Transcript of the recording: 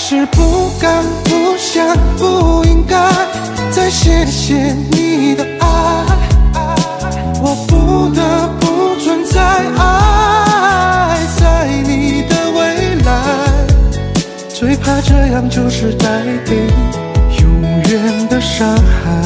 是不敢、不想、不应该再谢谢你的爱，我不得不存在爱在你的未来，最怕这样就是带给永远的伤害。